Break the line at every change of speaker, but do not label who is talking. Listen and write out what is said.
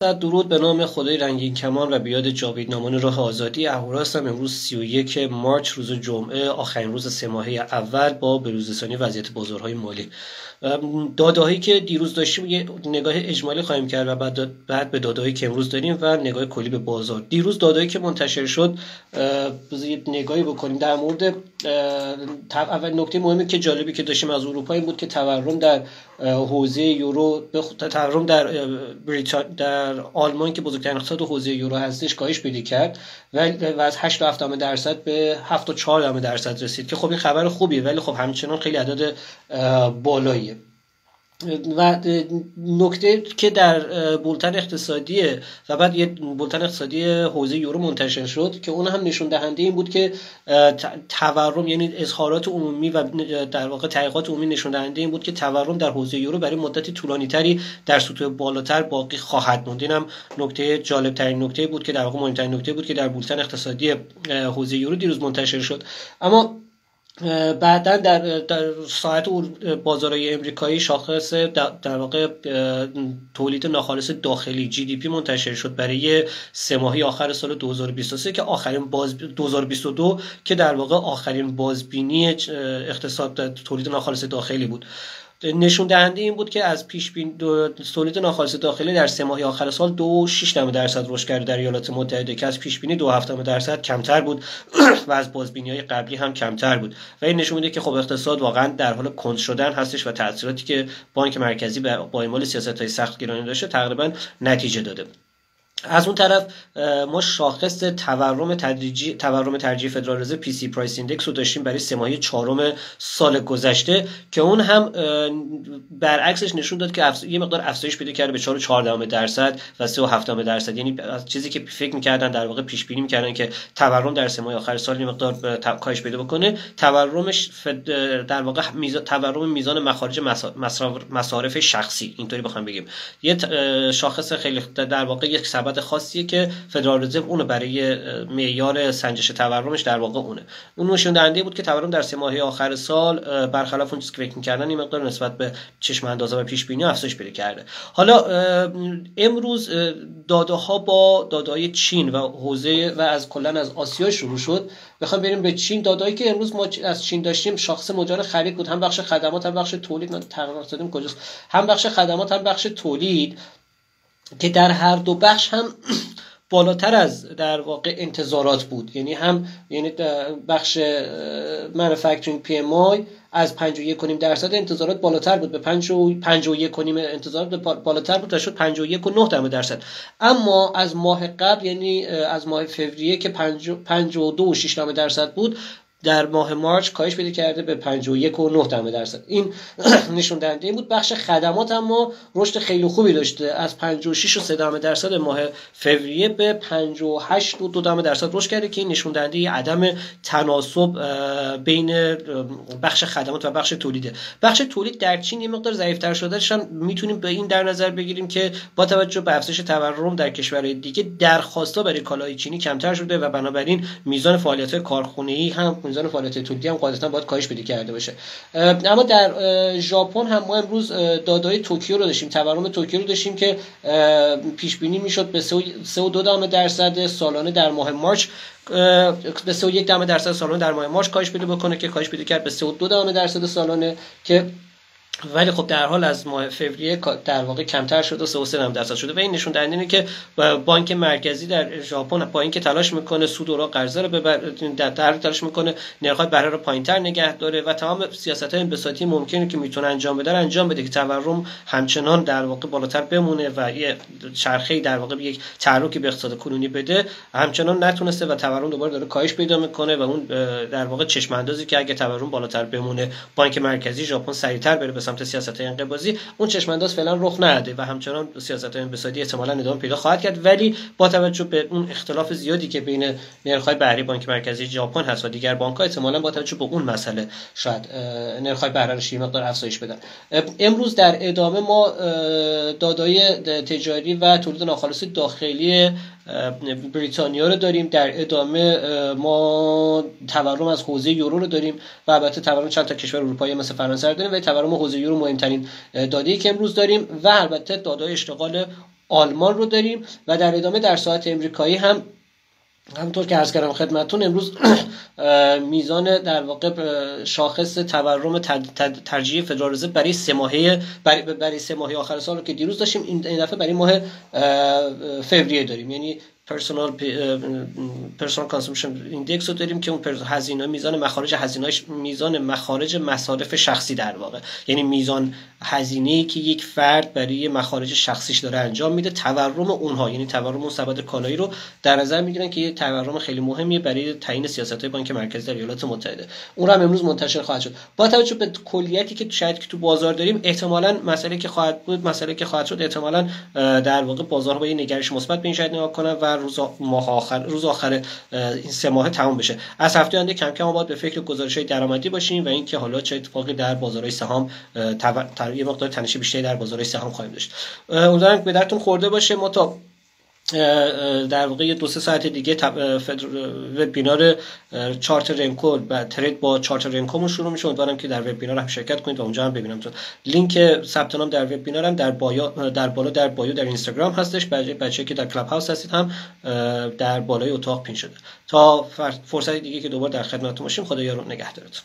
درود به نام خدای رنگین کمان و بیاد جاوید نامان راه آزادی اهوراستم امروز 31 مارچ روز جمعه آخرین روز سه ماهه اول با بروزرسانی وضعیت بازارهای مالی. دادهایی که دیروز داشتیم یه نگاه اجمالی خواهیم کرد و بعد, بعد به دادهایی که امروز داریم و نگاه کلی به بازار. دیروز دادهایی که منتشر شد نگاهی بکنیم. در مورد اول نکته مهمی که جالبی که داشتیم از اروپا این بود که تورم در حوزه یورو تورم در بریتان در آلمان که بزرگترین اقتصاد حوزه یورو هستش کاهش پیدا کرد و از 8 و درصد به 7 و 4 درصد رسید که خب این خبر خوبیه ولی خب همچنان خیلی عدد بالاییه. و نکته که در بولتن اقتصادی و بعد یه بولتن اقتصادی حوزه یورو منتشر شد که اون هم نشون دهنده این بود که تورم یعنی اظهارات عمومی و در واقع تحقیقات عمومی نشون دهنده این بود که تورم در حوزه یورو برای مدتی طولانی تری در سطوح بالاتر باقی خواهد موند. هم نکته جالب ترین نکته بود که در واقع مهمترین نکته بود که در بولتن اقتصادی حوزه یورو دیروز منتشر شد. اما بعدا در, در ساعت بازارهای امریکایی شاخص در واقع تولید ناخالص داخلی جی دی پی منتشر شد برای سه ماهی آخر سال 2023 که آخرین باز 2022 که در واقع آخرین بازبینی اقتصاد تولید ناخالص داخلی بود. نشون دهنده این بود که از پیش بین تولید ناخالص داخلی در سه ماهه آخر سال دو شش درصد رشد کرده در ایالات متحده که از پیش بینی دو هفتم درصد کمتر بود و از بازبینی های قبلی هم کمتر بود. و این نشون میده که خب اقتصاد واقعا در حال کند شدن هستش و تاثیراتی که بانک مرکزی با اعمال سیاست های سخت گیرانه‌ای داشته تقریبا نتیجه داده. از اون طرف ما شاخص تورم تدریجی تورم ترجیحی فدرال رزرو PCE price index رو داشتیم برای سه ماهه چهارم سال گذشته که اون هم برعکسش نشون داد که یه مقدار افزایش پیدا کرده به 4 درصد و 3 و درصد. یعنی از چیزی که فکر می‌کردن در واقع پیش بینی می‌کردن که تورم در سه ماه آخر سال یه مقدار کاهش پیدا بکنه. تورمش در واقع میزان تورم میزان مخارج مصارف شخصی. اینطوری بخوام بگیم یه شاخص خیلی در واقع یک ثبت خاصیه که فدرال رزرو اونو برای معیار سنجش تورمش در واقع اونه. اون نشون دهنده بود که تورم در سه ماهه آخر سال برخلاف اون چیزی که فکر می‌کردن این مقدار نسبت به چشم اندازه و پیش بینی افزایش پیدا کرده. حالا امروز داده ها با داده های چین و حوزه و از کلا از آسیا شروع شد. بخوام بریم به چین. دادایی که امروز ما از چین داشتیم شاخص مجال خرید بود. هم بخش خدمات هم بخش تولید. من تقریبا کجاست؟ هم بخش خدمات هم بخش تولید. که در هر دو بخش هم بالاتر از در واقع انتظارات بود. یعنی هم یعنی بخش مانیفکتورینگ پی ام آی از 51 کنیم درصد انتظارات بالاتر بود به 51 کنیم انتظارات بالاتر بود و شد 51 و 9 درصد. اما از ماه قبل یعنی از ماه فوریه که 52 و 6 درصد بود در ماه مارچ کاهش پیدا کرده به 51 و 9 درصد. این نشون دهنده این بود. بخش خدمات اما رشد خیلی خوبی داشته. از 56 و 3 درصد ماه فوریه به 58 و 2 درصد رشد کرده که این نشون دهنده عدم تناسب بین بخش خدمات و بخش تولیده. بخش تولید در چین یه مقدار ضعیف‌تر شده هم می‌تونیم به این در نظر بگیریم که با توجه به افزایش تورم در کشورهای دیگه درخواست‌ها برای کالای چینی کمتر شده و بنابراین میزان فعالیت کارخونه‌ای هم میزان فعالیت تولیدی هم قاعدتا باید کاهش پیدا کرده باشه. اما در ژاپن هم ما امروز data ی توکیو رو داشتیم تورم توکیو رو داشتیم که پیش بینی می‌شد به 3.2 درصد سالانه در ماه مارچ به 3.1 درصد سالانه در ماه مارچ کاهش پیدا بکنه که کاهش پیدا کرد به 3.2 درصد سالانه که ولی خب در حال از ماه فوریه در واقع کمتر شده و 3 درصد شده و این نشون دهنده اینه که بانک مرکزی در ژاپن با اینکه تلاش می‌کنه سود قرضه رو ببر در, تلاش می‌کنه نرخ‌های بهره رو پایینتر نگه داره و تمام سیاست های انبساطی ممکنه که می‌تونه انجام بده انجام بده که تورم همچنان در واقع بالاتر بمونه و یه چرخه در واقع یک تحرکی به اقتصاد کنونی بده. همچنان نتونسته و تورم دوباره داره کاهش پیدا می‌کنه و اون در واقع چشم اندازی که اگه تورم بالاتر بمونه بانک مرکزی ژاپن سریعتر بره به سمت سیاست های انقباضی اون چشم انداز فعلا رخ نداده و همچنان سیاست های انبساطی احتمالاً ادامه پیدا خواهد کرد. ولی با توجه به اون اختلاف زیادی که بین نرخ‌های بهره بانک مرکزی ژاپن هست و دیگر بانک‌ها احتمالاً با توجه به اون مسئله شاید نرخ‌های بهره رو مقدار افزایش بدن. امروز در ادامه ما دادای تجاری و تولید ناخالص داخلی بریتانیا رو داریم. در ادامه ما تورم از حوزه یورو رو داریم و البته تورم چند تا کشور اروپایی مثل فرانسه رو داریم. و تورم حوزه یورو مهمترین داده که امروز داریم و البته داده اشتغال آلمان رو داریم. و در ادامه در ساعت امریکایی هم همونطور که عرض کردم خدمتتون امروز میزان در واقع شاخص تورم ترجیح فدرال رزرو برای سه ماهه برای, سه ماهه آخر سال رو که دیروز داشتیم این دفعه برای ماه فوریه داریم. یعنی personal personal consumption index رو داریم که اون هزینه میزان مخارج هزینه میزان مخارج مصارف شخصی در واقع. یعنی میزان هزینه که یک فرد برای مخارج شخصیش داره انجام میده تورم اونها. یعنی تورم اون سبد کالایی رو در نظر می‌گیرن که یه تورم خیلی مهمیه برای تعیین سیاست های بانک مرکزی در ایالات متحده. اون هم امروز منتشر خواهد شد. با توجه به کلیتی که شاید که تو بازار داریم احتمالا مسئله که خواهد بود مسئله که خواهد شد احتمالا در واقع بازار با یه نگرش مثبت به این شاید نگاه کنن و روز ماه آخر روز آخر این سه ماه تموم بشه. از هفته آینده کم کم باید به فکر گزارش های درآمدی باشیم و اینکه حالا چه اتفاقی در بازارهای سهام یه مقدار تنش بیشتری در بازارهای سهام خواهیم داشت. امیدوارم به دردتون خورده باشه. ما تا در واقع دو سه ساعت دیگه وبینار chart Renko و trade با chart Renko شروع میشه. امیدوارم که در وبینار هم شرکت کنید و اونجا هم ببینم. تو لینک ثبت نام در وبینار هم در بایا در بالا در bio در اینستاگرام هستش. بچه بچه که در Clubhouse هستید هم در بالای اتاق pin شده. تا فرصت دیگه که دوباره در خدمتتون باشیم خدا یارو نگهدارتون.